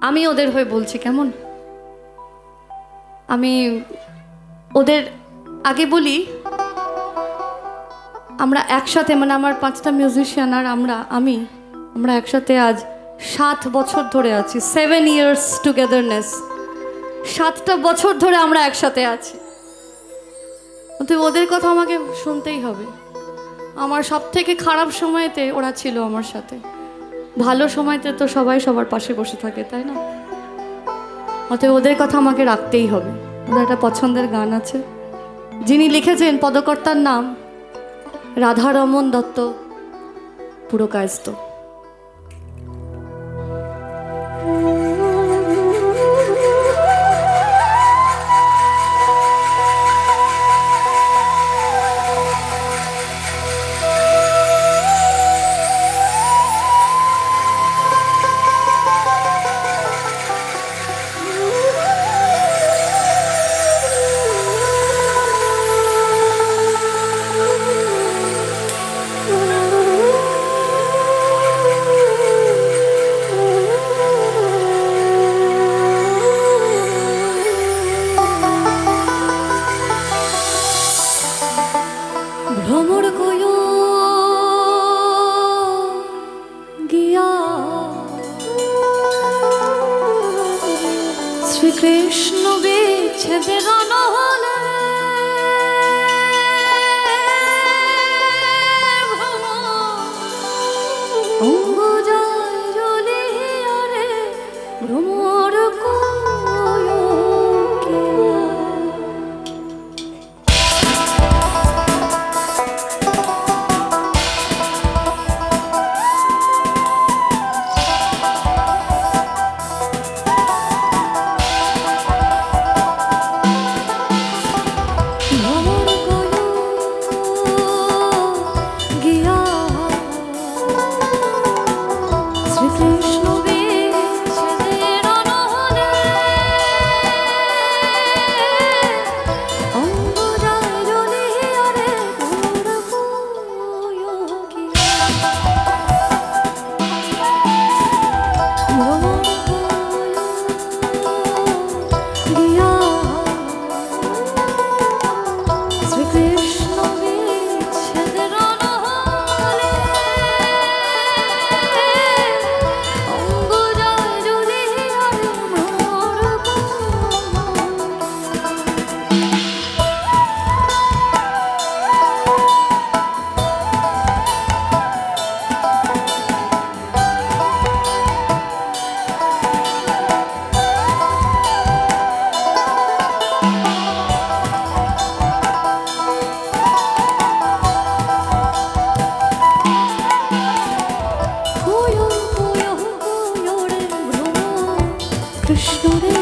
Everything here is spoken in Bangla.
আমি ওদের হয়ে বলছি, কেমন? আমি ওদের আগে বলি, আমরা একসাথে মানে আমার পাঁচটা মিউজিশিয়ান আর আমরা, আমি, আমরা একসাথে আজ সাত বছর ধরে আছি সেভেন ইয়ার্স টুগেদারনেস সাতটা বছর ধরে আমরা একসাথে আছি। তো ওদের কথা আমাকে শুনতেই হবে। আমার সব থেকে খারাপ সময়তে ওরা ছিল আমার সাথে। ভালো সময়তে তো সবাই সবার পাশে বসে থাকে, তাই না? অতএব ওদের কথা আমাকে রাখতেই হবে। ওদের একটা পছন্দের গান আছে। যিনি লিখেছেন পদকর্তার নাম রাধারমন দত্ত পুরকায়স্ত ろもるこ有的